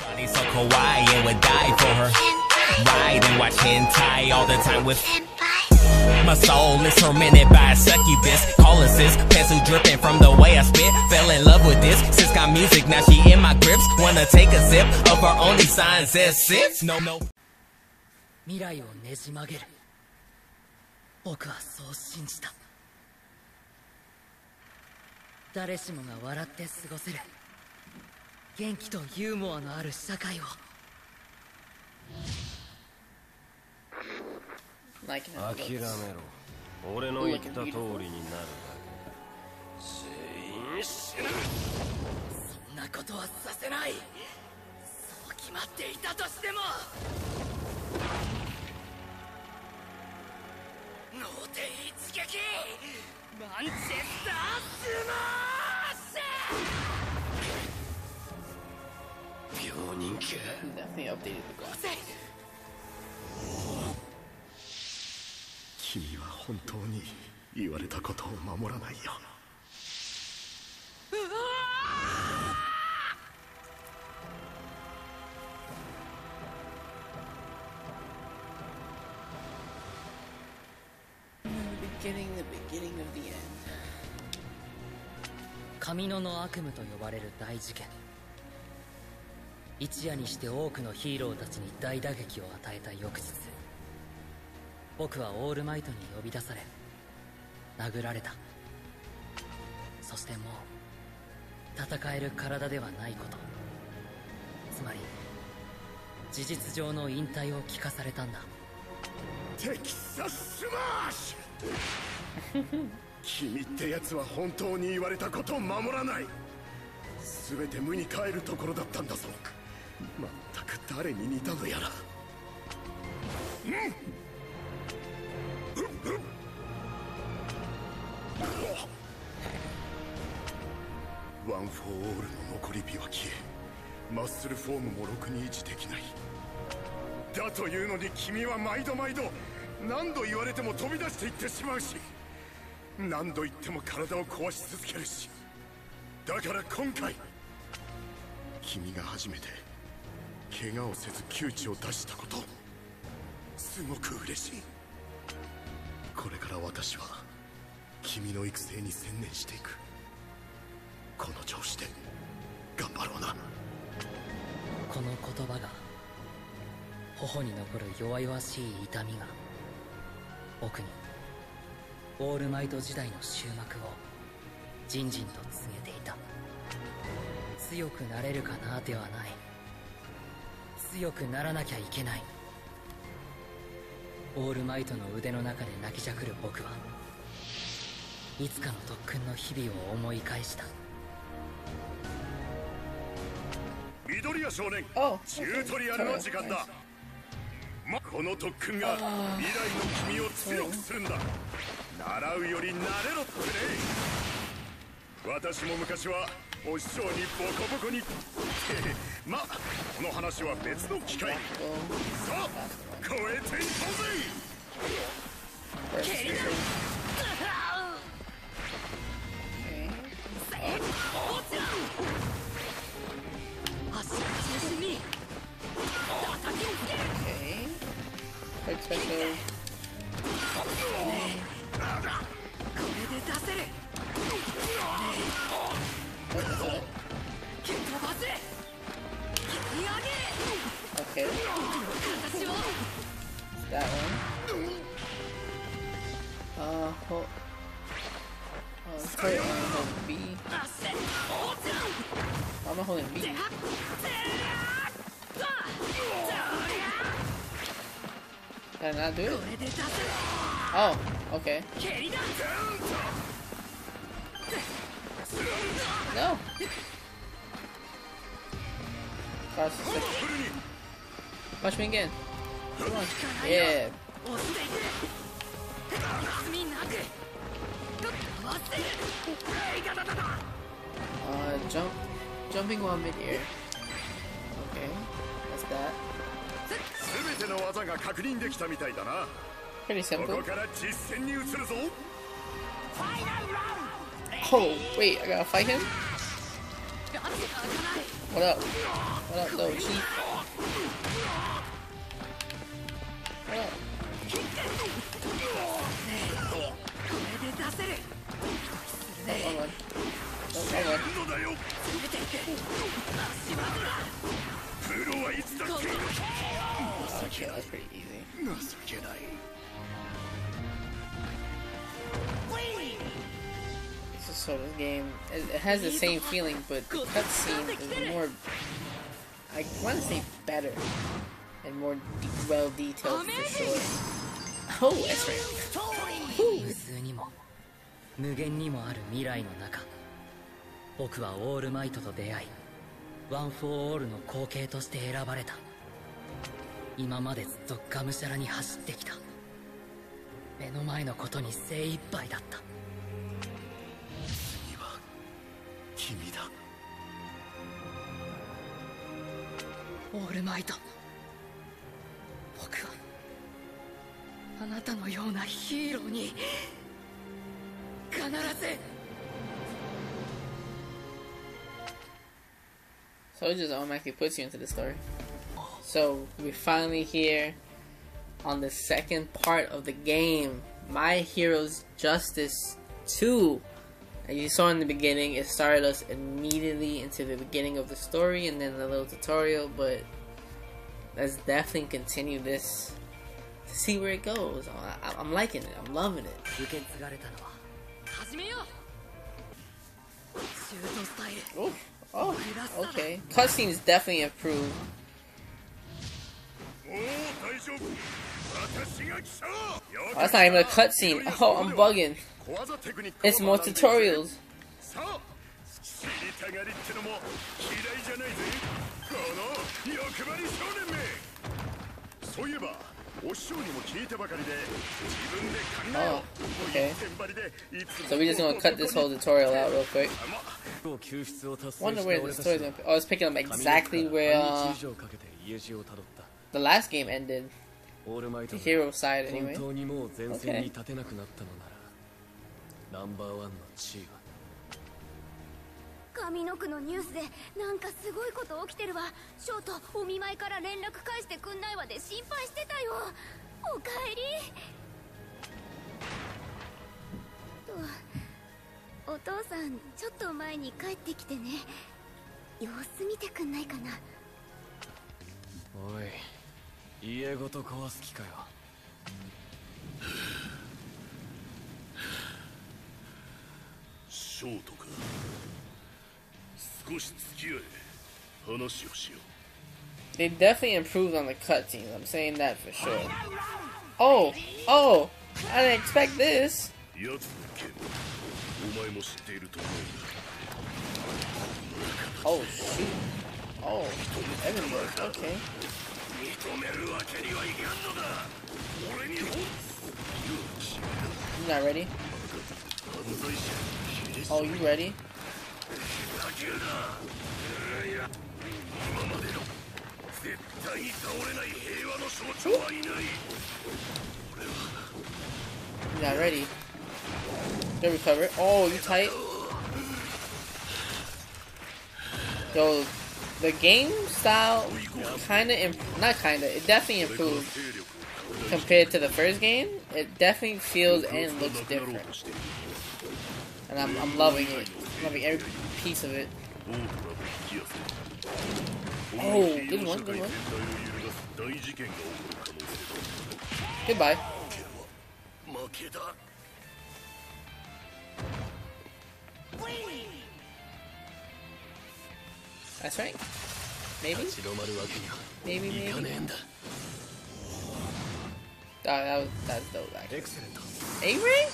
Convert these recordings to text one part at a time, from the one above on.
Shawty so kawaii and would die for her. Ride and watch hentai all the time with my soul is tormented by a succubus. Calling sis, pencil dripping from the way I spit. Fell in love with this. Sis got music, now she in my grips. Wanna take a sip of her only sign says sits. No, no. 未来をねじ曲げる僕はそう信じた誰しもが笑って過ごせる 元気とユーモアのある社会を。諦めろ。俺の言った通りになるだけ全員死ぬ。そんなことはさせない。そう決まっていたとしても。脳天一撃。マンチェスタースマッシュ。病人か？何をやっているの君は本当に言われたことを守らないよ。神野の悪夢と呼ばれる大事件。一夜にして多くのヒーローたちに大打撃を与えた翌日僕はオールマイトに呼び出され殴られた。そしてもう戦える体ではないこと。つまり事実上の引退を聞かされたんだ。テキサススマッシュ君ってやつは本当に言われたことを守らない。全て無に帰るところだったんだぞ。まったく誰に似たのやら。うんワン・フォー・オールの残り火は消えマッスルフォームもろくに維持できない。だというのに君は毎度毎度何度言われても飛び出していってしまうし何度言っても体を壊し続けるし。だから今回君が初めて怪我をせず窮地を出したこと。すごく嬉しい。これから私は君の育成に専念していく。この調子で頑張ろうな。この言葉が頬に残る弱々しい痛みが僕にオールマイト時代の終幕をじんじんと告げていた。強くなれるかなではない。強くならなきゃいけない。オールマイトの腕の中で泣きじゃくる僕はいつかの特訓の日々を思い返した。緑谷少年 Oh, チュートリアルの時間だ、ま、この特訓が未来の君を強くするんだ。習うより慣れろってね。私も昔はお師匠にボコボコに。ってまあこの話は別の機会さあ超えていこうぜ。Okay. 形を That one. Uh, hold. Uh, sorry, I'm gonna hold B. 出して落ちろ I'm not holding B. はっぜーっ Can I not do こ it? れで出せる Oh, okay. 蹴りだ No. Cross the. Punch me again. Come on. Yeah. Uh, jump. Jumping while mid-air. Okay. That's that. Pretty simple. Oh, wait, I gotta fight him? ほらほらどう。し it, has the same feeling, but the cutscene is more, I want to say better and more de- well detailed for sure. Oh, that's right. 無数にも無限にもある未来の中僕はオールマイトと出会いワン・フォー・オールの後継として選ばれた今までずっとがむしゃらに走ってきた目の前のことに精一杯だった君だオールマイト僕はあなたのようなヒーローに必ず So it just automatically puts you into the story. So we're finally here on the second part of the game, My Heroes Justice 2. As you saw in the beginning, it started us immediately into the beginning of the story and then a little tutorial, but let's definitely continue this to see where it goes. I, I'm liking it. I'm loving it. 受け継がれたのは始めようシュートスタイル Oh, oh, okay. Cutscenes definitely improved. Oh, that's not even a cutscene. Oh, I'm bugging. It's more tutorials. Oh, okay. So we're just gonna cut this whole tutorial out real quick. Wonder where this story's gonna. Oh, it's picking up exactly where uh, the last game ended. オールマイト The が hero side, 本 anyway. 当にもう前線に立てなくなったのならナンバーワンの地位は。上の句のニュースでなんかすごいこと起きてるわ。ショートお見舞いから連絡返してくんないわで心配してたよ。おかえり。とお父さんちょっと前に帰ってきてね。様子見てくんないかな。おい家ごと壊す気かよショートか少し付き合え話をしよう They definitely improved on the cutscenes. I'm saying that for sure. Oh, oh, I didn't expect this. 奴の件お前も知っていると思う Oh shoot. Oh, everywhere. Okay. You not ready? Oh, you ready? You're not ready. Good recover. Oh, you tight? Yo, the game style kind of not kind of it definitely improved compared to the first game. It definitely feels and looks different, and I'm, I'm loving it, loving every piece of it. Oh, good one, good one. Goodbye. Wait. That's right. Maybe, maybe, maybe. Oh, that was that's dope. Actually. エクセレント A rank?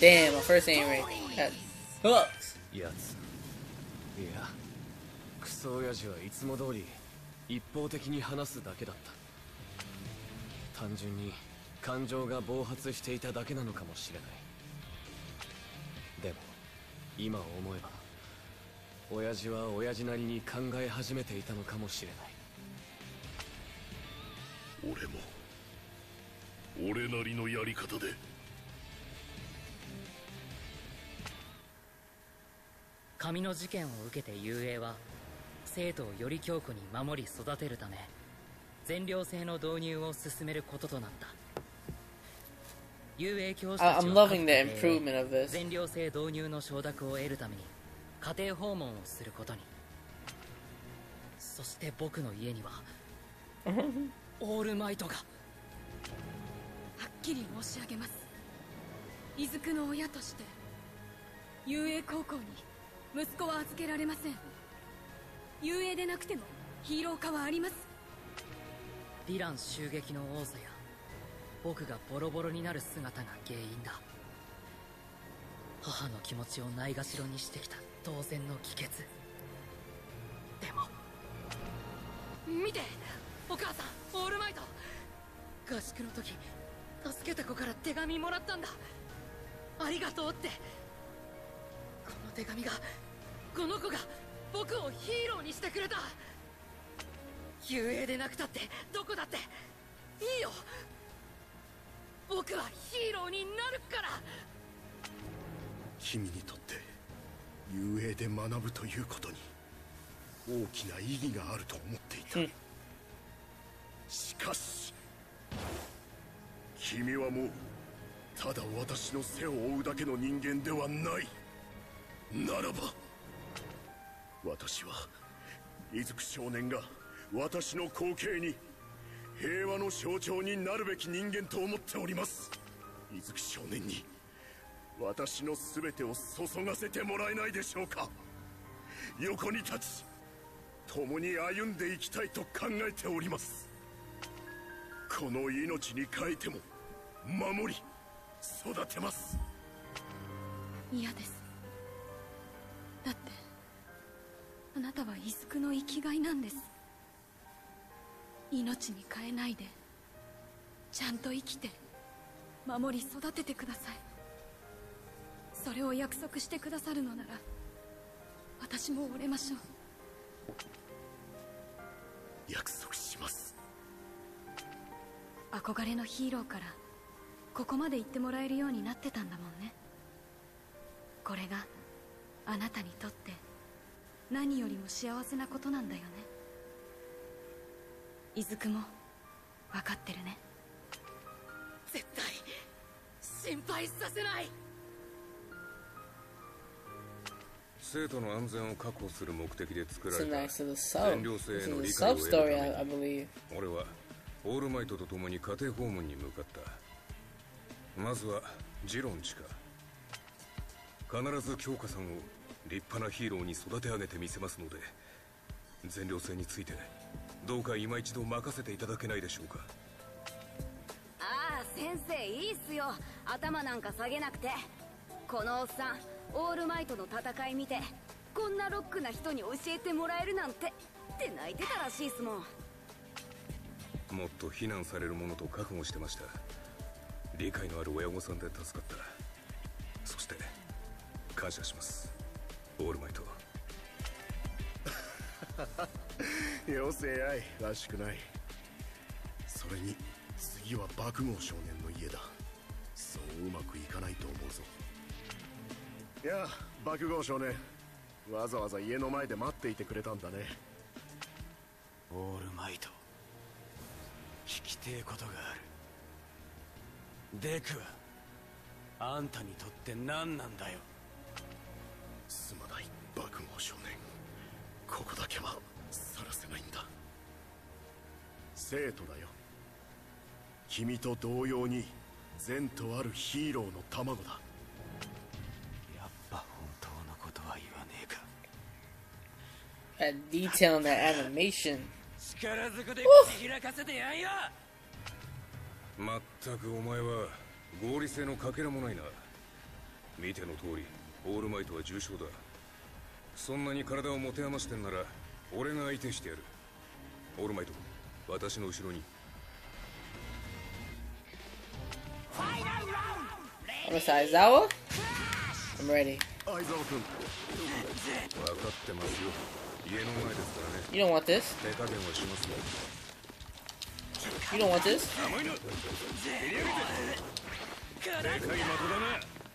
Damn, my first A rank. That sucks. やついやクソ親父はいつも通り一方的に話すだけだった単純に感情が暴発していただけなのかもしれないでも今思えば親父は親父なりに考え始めていたのかもしれない。俺も俺なりのやり方で。紙の事件を受けて雄英は生徒をより強固に守り育てるため全寮制の導入を進めることとなった。遊泳教師たちは.全寮制導入の承諾を得るために家庭訪問をすることに。そして僕の家には オールマイトが。はっきり申し上げます。伊豆区の親として遊泳高校に息子は預けられません。遊泳でなくてもヒーロー化はあります。ヴィラン襲撃の多さや僕がボロボロになる姿が原因だ。母の気持ちをないがしろにしてきた当然の帰結。でも。見てお母さんオールマイト。合宿の時助けた子から手紙もらったんだ。ありがとうって。この手紙がこの子が僕をヒーローにしてくれた。遊泳でなくたってどこだって。いいよ。僕はヒーローになるから。君にとって遊泳で学ぶということに大きな意義があると思っていた、うん。しかし君はもうただ私の背を追うだけの人間ではない。ならば私は伊豆少年が私の後継に平和の象徴になるべき人間と思っております。伊豆少年に私の全てを注がせてもらえないでしょうか。横に立ち共に歩んでいきたいと考えております。この命に変えても守り育てます。嫌です。だってあなたは伊豆区の生きがいなんです。命に変えないでちゃんと生きて守り育ててください。それを約束してくださるのなら私も折れましょう。約束します。憧れのヒーローからここまで言ってもらえるようになってたんだもんね。これがあなたにとって何よりも幸せなことなんだよね。伊豆くも分かってるね。絶対心配させない生徒の安全を確保する目的で作られた.全寮制への理解を得るため.俺はオールマイトと共に家庭訪問に向かった。まずはジロンチか。必ず京香さんを立派なヒーローに育て上げてみせますので全寮制についてどうか今一度任せていただけないでしょうか。ああ先生いいっすよ。頭なんか下げなくて。このおっさんオールマイトの戦い見てこんなロックな人に教えてもらえるなんてって泣いてたらしいっすもん。もっと非難されるものと覚悟してました。理解のある親御さんで助かったそして感謝します。オールマイト。よせやいらしくない。それに次は爆豪少年の家だ。そううまくいかないと思うぞいや爆豪少年。わざわざ家の前で待っていてくれたんだね。オールマイト。聞きてえことがある。デクはあんたにとって何なんだよ。すまない爆豪少年。ここだけはさらせないんだ。生徒だよ。君と同様に善とあるヒーローの卵だ That detail in that animation. 力ずくで口開かせてやんよまったくお前は合理性のかけらもないな見ての通りオールマイトは重傷だそんなに体を持て余してんなら俺が相手してやるオールマイト私の後ろに I'm Mr. Aizawa. I'm ready. 相沢君分かってますよ家の前ですからね You don't want this. 手加減はしますよ You don't want this.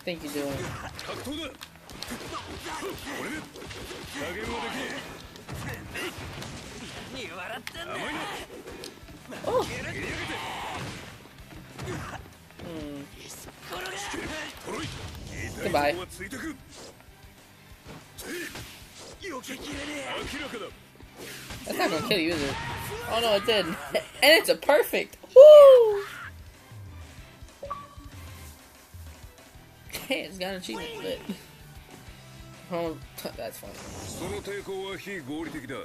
think you do. Oh. Goodbye. はついてく明らかだ That's not gonna kill you, is it? Oh no, it did. And it's a perfect. Woo! Hey, it's got an achievement. Lit. Oh, that's funny. その抵抗は非合理的だ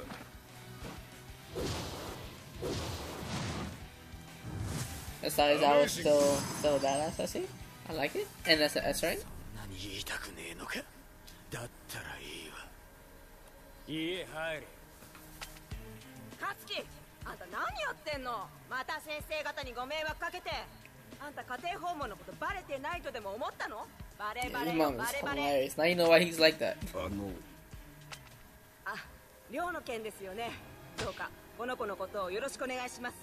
Besides, I was still still a badass. I see. I like it, and that's an S right. 何言いたくねえのかだったらいいわ 家入れ勝樹あんた何やってんの？また先生方にご迷惑かけて。あんた家庭訪問のことバレてないとでも思ったの？バレバレよバレバレ. Now you know why he's like that. あの。あ寮の件ですよね。どうかこの子のことをよろしくお願いします。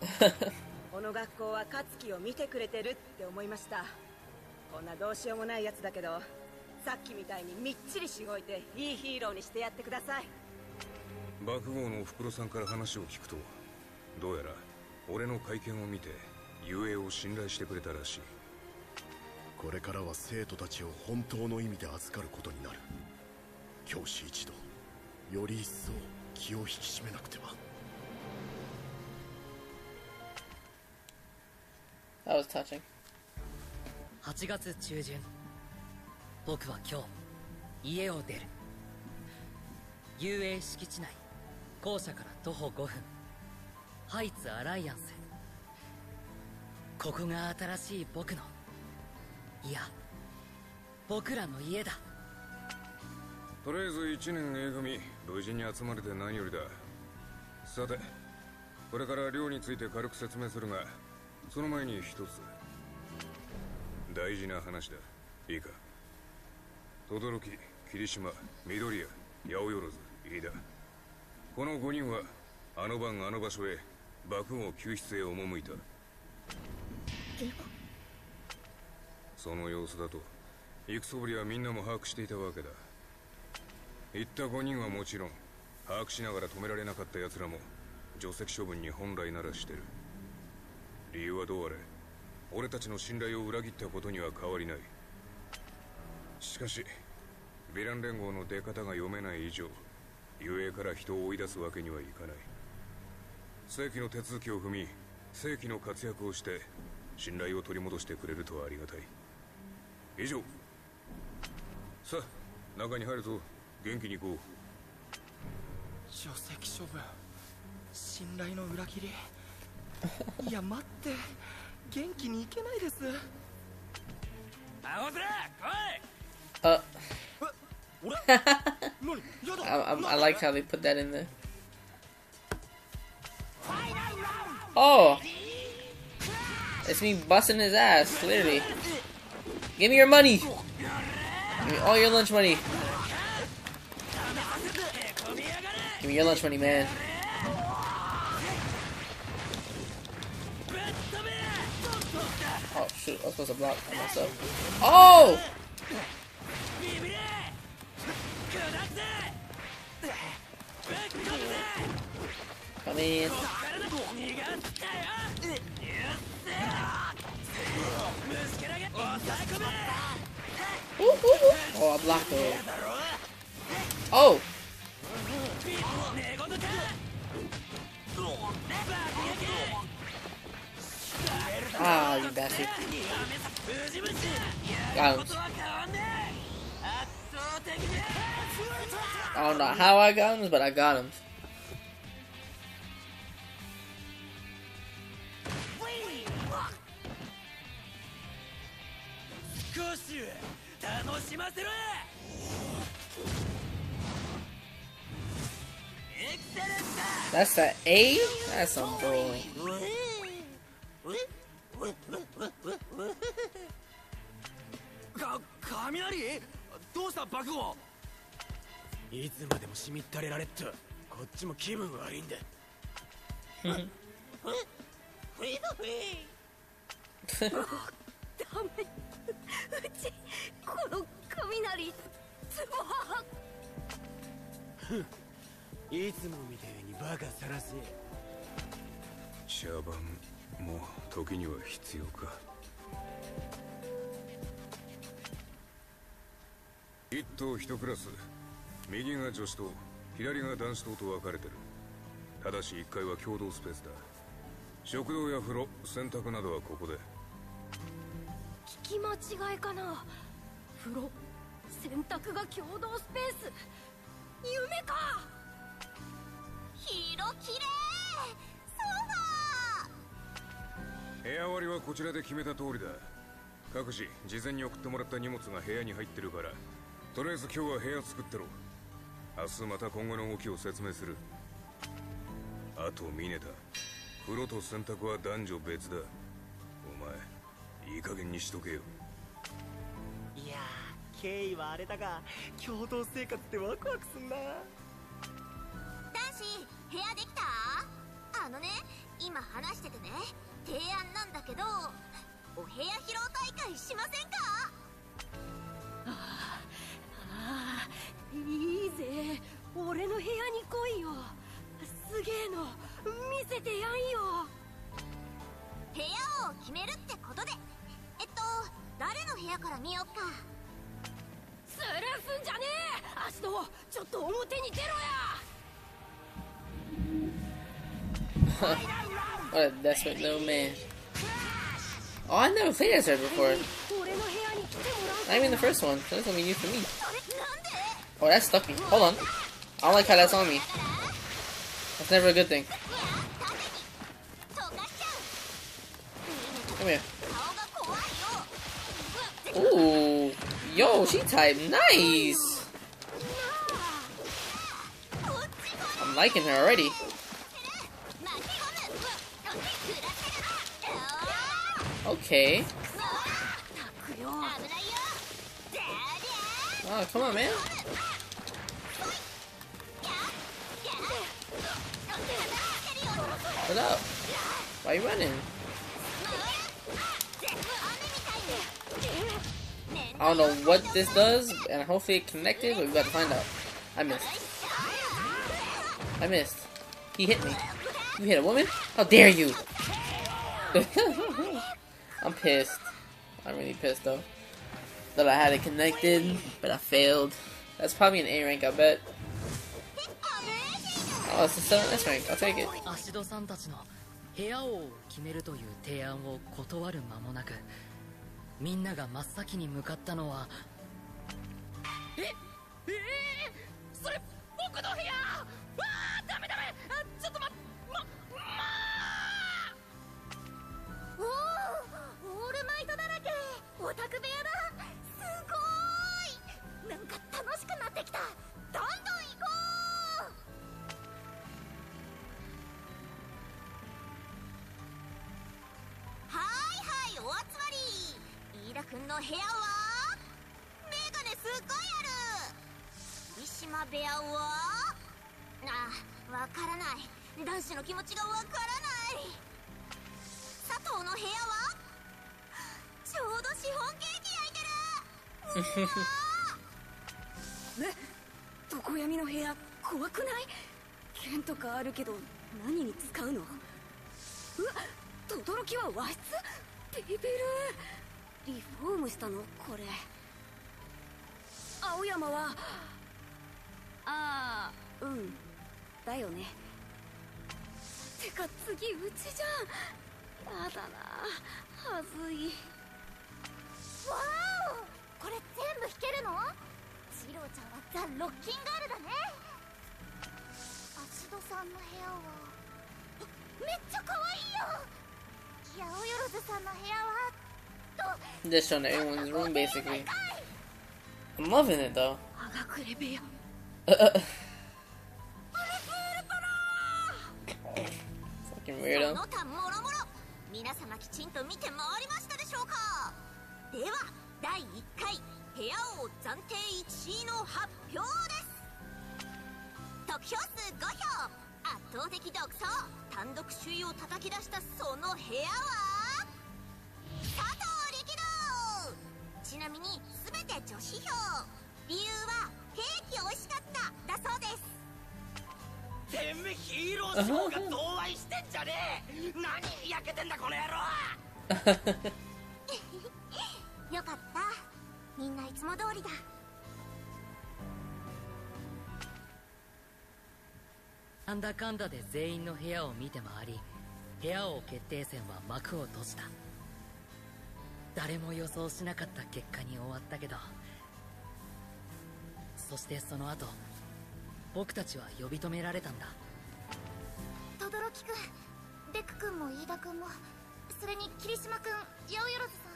この学校は勝樹を見てくれてるって思いました。こんなどうしようもないやつだけどさっきみたいにみっちりしごいていいヒーローにしてやってください。爆豪のおふくろさんから話を聞くとどうやら俺の会見を見て遊泳を信頼してくれたらしい。これからは生徒たちを本当の意味で預かることになる。教師一同。より一層気を引き締めなくては。That was touching. 8月中旬僕は今日家を出る。遊泳敷地内校舎から徒歩5分。ハイツアライアンス。ここが新しい僕のいや僕らの家だ。とりあえず1年 A 組無事に集まれて何よりだ。さてこれから寮について軽く説明するがその前に一つ。大事な話だ。いいか。轟霧島緑谷八百万飯田。この5人はあの晩あの場所へ爆豪救出へ赴いた。その様子だと行くそぶりはみんなも把握していたわけだ。行った5人はもちろん把握しながら止められなかった奴らも除籍処分に本来ならしてる。理由はどうあれ俺たちの信頼を裏切ったことには変わりない。しかしヴィラン連合の出方が読めない以上遊泳から人を追い出すわけにはいかない。正規の手続きを踏み正規の活躍をして信頼を取り戻してくれるとはありがたい。以上。さあ中に入るぞ。元気に行こう。除籍処分。信頼の裏切り。いや待って。元気にいけないです。Uh, 俺 I, I like how they put that in there. Oh! It's me busting his ass, literally. Give me your money! Give me all your lunch money. Give me your lunch money, man. Oh, shoot. I was supposed to block myself. Oh! I don't know how I got him, but I got him. That's the A? That's some bull. Ka どうした爆豪？いつまでもしみったれられっとこっちも気分悪いんだ。ダメうちこの雷つまいつもみたいにバカさらせ茶番も時には必要か一棟一クラス。右が女子棟左が男子棟と分かれてる。ただし1階は共同スペースだ。食堂や風呂洗濯などはここで。聞き間違いかな。風呂洗濯が共同スペース。夢か。広きれソファ部屋割りはこちらで決めた通りだ。各自事前に送ってもらった荷物が部屋に入ってるからとりあえず今日は部屋作ってろ。明日また今後の動きを説明する。あとミネタ風呂と洗濯は男女別だ。お前いい加減にしとけよ。いやー経緯はあれだが共同生活ってワクワクすんな。ー男子部屋できた？あのね今話しててね提案なんだけどお部屋披露大会しませんか？見せてやんよ部屋を決めるってことでえっと誰の部屋から見よっかスルーすんじゃねえ足のちょっと表に出ろや what a desperate little man. Oh, I never played as her before. Not even the first one. So that's gonna be new for me. Oh, that stuck me. Hold on. I don't like how that's on me. That's never a good thing. Come here. Ooh. Yo, she typed nice. I'm liking her already. Okay. Oh, come on, man. What up? Why are you running? I don't know what this does, and hopefully it connected, but we gotta find out. I missed. I missed. He hit me. You hit a woman? How dare you! I'm pissed. I'm really pissed though. That I had it connected, but I failed. That's probably an A rank, I bet. Oh, it's a 7S rank. I'll take it. アシドさんたちの部屋を決めるという提案を断る間もなく みんなが真っ先に向かったのはえ？え？ー、それ僕の部屋！わあダメダメ！あちょっとまままおおオールマイトだらけ。オタク部屋だ。すごーい。なんか楽しくなってきたり飯田くんの部屋はメガネすっごいある霧島部屋はあわからない男子の気持ちがわからない佐藤の部屋はちょうどシフォンケーキ焼いてるえ常闇の部屋怖くない剣とかあるけど何に使うの？うわ轟は和室？ビビる。リフォームしたの？これ。青山はああうん。だよね。てか次うちじゃん。やだな。はずい。わお。これ全部弾けるの？ジローちゃんはザ・ロッキンガールだね。芦戸さんの部屋は。めっちゃ可愛いよ。八百万さんの部屋は Just shown everyone's room, basically. I'm loving it, though. あがくれ部屋 Fucking weirdo. 皆様きちんと見て回りましたでしょうかでは第1回部屋王暫定1位の発表です得票数5票圧倒的独走単独首位を叩き出したその部屋はちなみに全て女子票。理由はケーキ美味しかっただそうです。てめえヒーローショーが同愛してんじゃねえ。何にやけてんだこの野郎 よかった。みんないつも通りだ。なんだかんだで全員の部屋を見て回り部屋王決定戦は幕を閉じた誰も予想しなかった結果に終わったけど。そしてその後僕たちは呼び止められたんだ。轟くんデク君も飯田君もそれに霧島君八百万さん。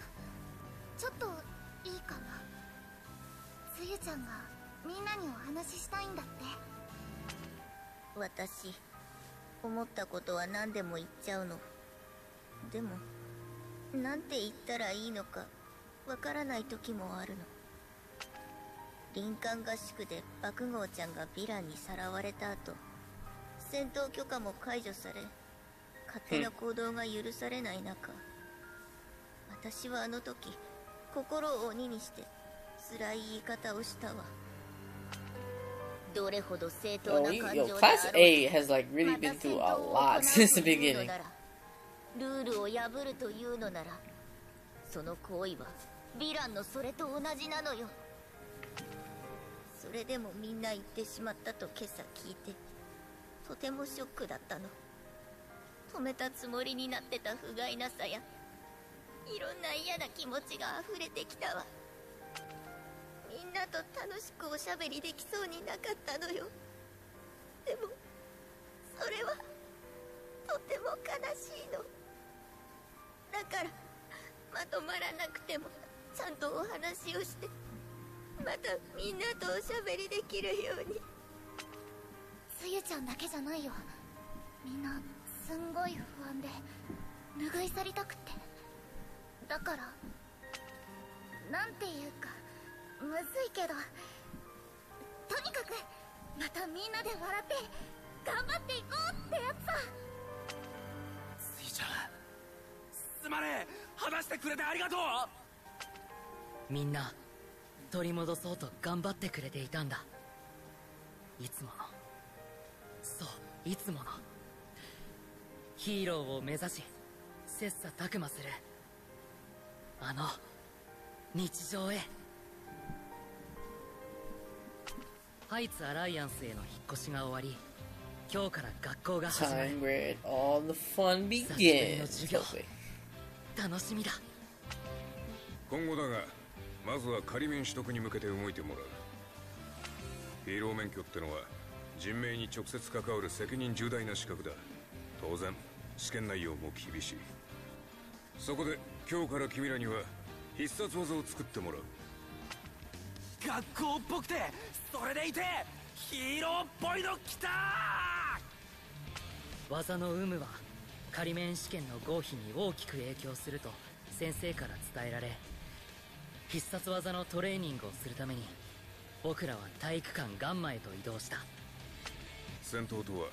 ちょっといいかな。つゆちゃんがみんなにお話ししたいんだって。私思ったことは何でも言っちゃうの。でもなんて言ったらいいのかわからない時もあるの林間合宿で爆豪ちゃんがヴィランにさらわれた後戦闘許可も解除され勝手な行動が許されない中私はあの時心を鬼にして辛い言い方をしたわどれほど正当 Yo, な we, 感 yo, 情で Class A has like really been through a lot since the beginning. ルールを破るというのならその行為はヴィランのそれと同じなのよ。それでもみんな言ってしまったと今朝聞いてとてもショックだったの。止めたつもりになってた不甲斐なさやいろんな嫌な気持ちが溢れてきたわ。みんなと楽しくおしゃべりできそうになかったのよ。でもそれはとても悲しいの。だからまとまらなくてもちゃんとお話をしてまたみんなとおしゃべりできるように。つゆちゃんだけじゃないよ。みんなすんごい不安で拭い去りたくて。だからなんていうかむずいけどとにかくまたみんなで笑って頑張っていこうってやつさ。すまねえ話してくれてありがとう。みんな取り戻そうと頑張ってくれていたんだ。いつもの。そういつもの。ヒーローを目指し切磋琢磨する。あの日常へ。ハイツアライアンスへの引っ越しが終わり今日から学校が始まる。Time where all the fun 久しぶりの begins. 楽しみだ。今後だがまずは仮免取得に向けて動いてもらう。ヒーロー免許ってのは人命に直接関わる責任重大な資格だ。当然試験内容も厳しい。そこで今日から君らには必殺技を作ってもらう。学校っぽくてそれでいてヒーローっぽいの来た技の有無は仮免試験の合否に大きく影響すると先生から伝えられ必殺技のトレーニングをするために僕らは体育館ガンマへと移動した。戦闘とは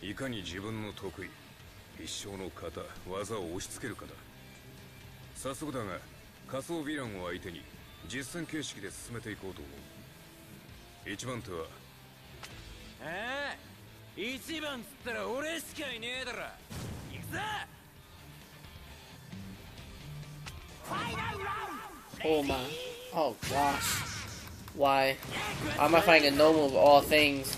いかに自分の得意必勝の型技を押し付けるかだ。早速だが仮想ヴィランを相手に実戦形式で進めていこうと思う。一番手はああ一番っつったら俺しかいねえだろ Oh my. Oh gosh. Why? Why am I fighting a noble of all things?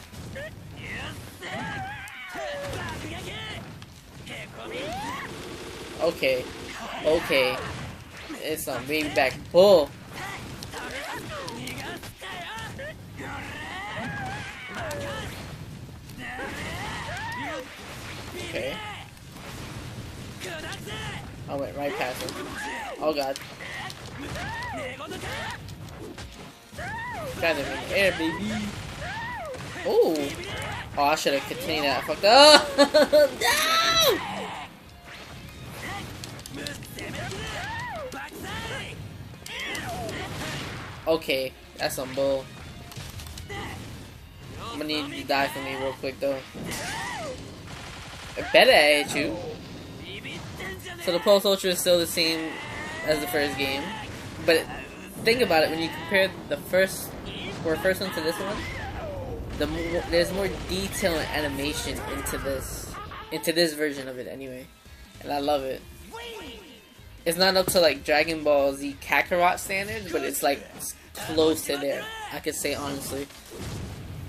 Okay. Okay. It's a baby back pull. Okay. I went right past him. Oh god. Got him in the air, baby. Oh. Oh, I should have continued that. I fucked up. no! Okay, that's some bull. I'm gonna need you to die for me real quick though. I better at you. So the Pulse Ultra is still the same as the first game, but think about it when you compare the first or first one to this one. the more, there's more detail and animation into this, into this version of it anyway, and I love it. It's not up to like Dragon Ball Z Kakarot standards, but it's like close to there. I could say honestly,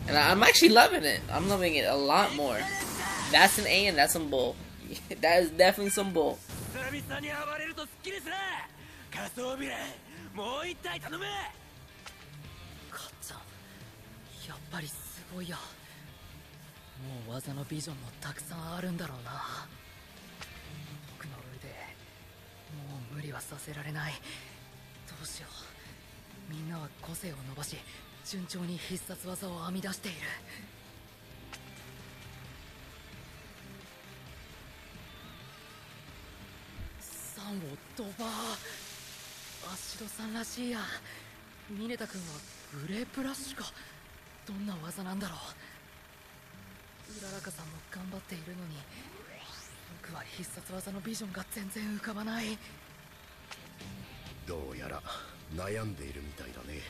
and I'm actually loving it. I'm loving it a lot more. That's an A and that's some bull. that is definitely some bull. 久々に暴れるとすっきりする。仮想ビラもう一体頼む。かっちゃんやっぱりすごいや。もう技のビジョンもたくさんあるんだろうな。僕の腕もう無理はさせられない。どうしよう。みんなは個性を伸ばし順調に必殺技を編み出している。サンをドバーアシドさんらしいや。ミネタ君はグレープラッシュか。どんな技なんだろう。うららかさんも頑張っているのに。僕は必殺技のビジョンが全然浮かばない。どうやら悩んでいるみたいだね。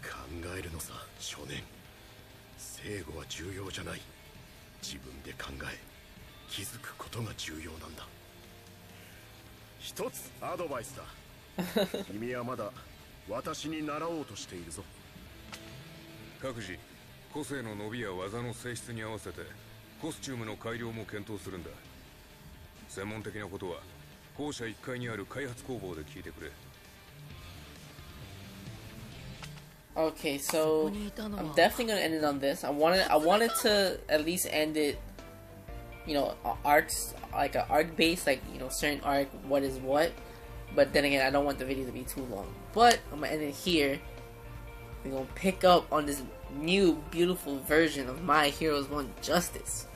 考えるのさ少年。正義は重要じゃない。自分で考え気づくことが重要なんだ。一つアドバイスだ。君はまだ私に習おうとしているぞ。各自個性の伸びや技の性質に合わせてコスチュームの改良も検討するんだ。専門的なことは校舎1階にある開発工房で聞いてくれ。Okay, so I'm definitely gonna end it on this. I wanted I wanted to at least end it, you know, arcs like an arc base, like you know, certain arc, what is what. But then again, I don't want the video to be too long. But I'm gonna end it here. We're gonna pick up on this new beautiful version of My Heroes One Justice.